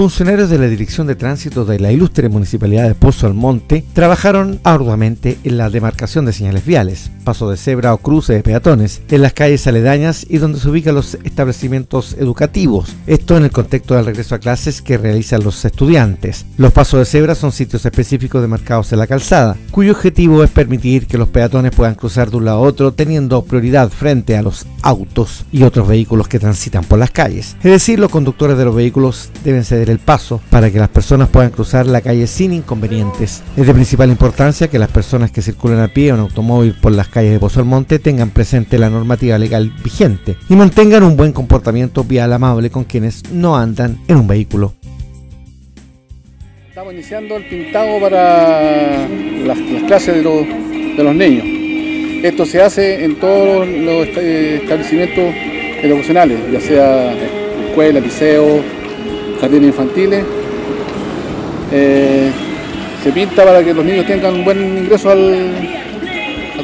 Funcionarios de la Dirección de Tránsito de la ilustre Municipalidad de Pozo Almonte trabajaron arduamente en la demarcación de señales viales, paso de cebra o cruce de peatones, en las calles aledañas y donde se ubican los establecimientos educativos. Esto en el contexto del regreso a clases que realizan los estudiantes. Los pasos de cebra son sitios específicos demarcados en la calzada, cuyo objetivo es permitir que los peatones puedan cruzar de un lado a otro teniendo prioridad frente a los autos y otros vehículos que transitan por las calles. Es decir, los conductores de los vehículos deben ser el paso para que las personas puedan cruzar la calle sin inconvenientes. Es de principal importancia que las personas que circulan a pie o en automóvil por las calles de Pozo Monte tengan presente la normativa legal vigente y mantengan un buen comportamiento vial amable con quienes no andan en un vehículo. Estamos iniciando el pintado para las, clases de los, de los niños. Esto se hace en todos los establecimientos educacionales, ya sea escuela, liceo, jardines infantiles. Eh, se pinta para que los niños tengan un buen ingreso al,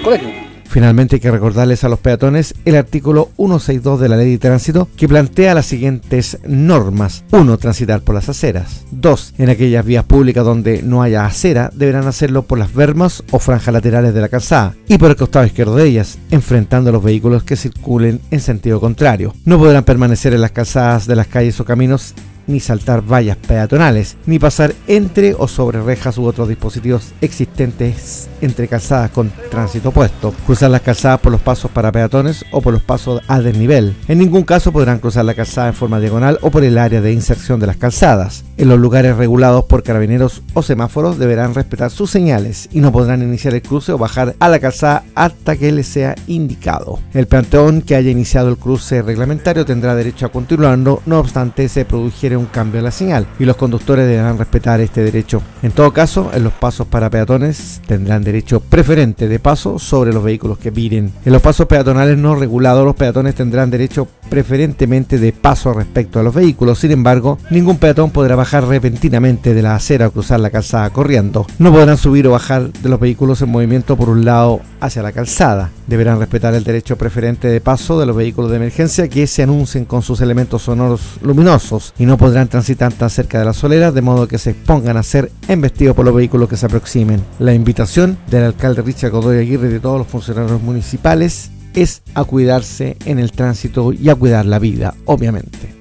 colegio. Finalmente hay que recordarles a los peatones el artículo 162 de la ley de tránsito que plantea las siguientes normas. 1. Transitar por las aceras. 2. En aquellas vías públicas donde no haya acera deberán hacerlo por las vermas o franjas laterales de la calzada y por el costado izquierdo de ellas, enfrentando a los vehículos que circulen en sentido contrario. No podrán permanecer en las calzadas de las calles o caminos ni saltar vallas peatonales, ni pasar entre o sobre rejas u otros dispositivos existentes entre calzadas con tránsito opuesto, cruzar las calzadas por los pasos para peatones o por los pasos a desnivel. En ningún caso podrán cruzar la calzada en forma diagonal o por el área de inserción de las calzadas. En los lugares regulados por carabineros o semáforos deberán respetar sus señales y no podrán iniciar el cruce o bajar a la calzada hasta que les sea indicado. El peatón que haya iniciado el cruce reglamentario tendrá derecho a continuarlo, no obstante se produjera un cambio en la señal y los conductores deberán respetar este derecho. En todo caso, en los pasos para peatones tendrán derecho preferente de paso sobre los vehículos que viren. En los pasos peatonales no regulados, los peatones tendrán derecho preferentemente de paso respecto a los vehículos. Sin embargo, ningún peatón podrá bajar repentinamente de la acera o cruzar la calzada corriendo. No podrán subir o bajar de los vehículos en movimiento por un lado hacia la calzada. Deberán respetar el derecho preferente de paso de los vehículos de emergencia que se anuncien con sus elementos sonoros luminosos y no podrán transitar tan cerca de las soleras de modo que se expongan a ser embestidos por los vehículos que se aproximen. La invitación del alcalde Richard Godoy Aguirre y de todos los funcionarios municipales es a cuidarse en el tránsito y a cuidar la vida, obviamente.